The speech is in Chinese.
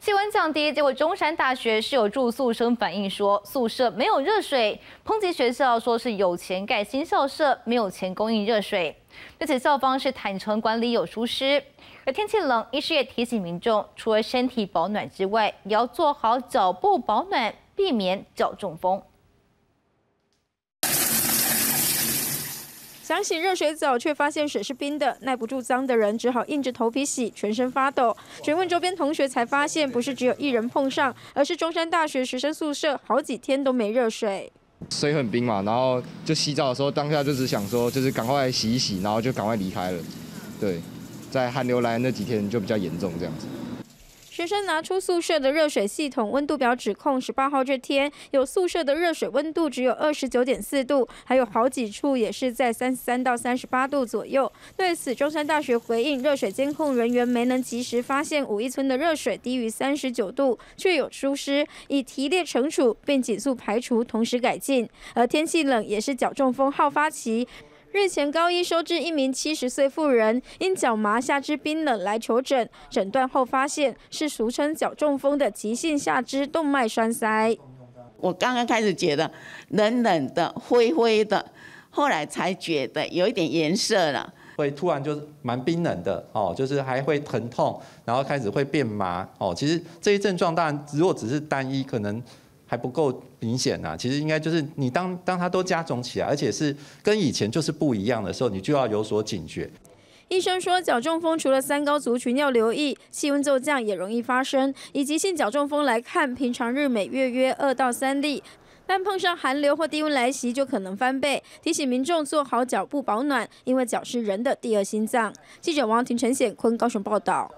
气温降低，结果中山大学是有住宿生反映说宿舍没有热水，抨击学校说是有钱盖新校舍，没有钱供应热水。并且，校方是坦诚管理有疏失。而天气冷，医师也提醒民众，除了身体保暖之外，也要做好脚部保暖，避免脚中风。想洗热水澡，却发现水是冰的，耐不住脏的人只好硬着头皮洗，全身发抖。询问周边同学才发现，不是只有一人碰上，而是中山大学学生宿舍好几天都没热水。水很冰嘛，然后就洗澡的时候，当下就只想说，就是赶快洗一洗，然后就赶快离开了。对，在寒流来那几天就比较严重这样子。学生拿出宿舍的热水系统温度表，指控十八号这天有宿舍的热水温度只有二十九点四度，还有好几处也是在三十三到三十八度左右。对此，中山大学回应，热水监控人员没能及时发现五一村的热水低于三十九度，确有疏失，已提列惩处，并紧速排除，同时改进。而天气冷也是脚中风好发期。日前，高一收治一名七十岁妇人，因脚麻、下肢冰冷来求诊，诊断后发现是俗称脚中风的急性下肢动脉栓塞。我刚刚开始觉得冷冷的、灰灰的，后来才觉得有一点颜色了，会突然就是蛮冰冷的哦，就是还会疼痛，然后开始会变麻哦。其实这些症状当然如果只是单一，可能。还不够明显呐，其实应该就是你当当它都加重起来，而且是跟以前就是不一样的时候，你就要有所警觉。医生说，脚中风除了三高族群要留意，气温骤降也容易发生。以急性脚中风来看，平常日每月约二到三例，但碰上寒流或低温来袭就可能翻倍。提醒民众做好脚部保暖，因为脚是人的第二心脏。记者王庭陈显坤高雄报道。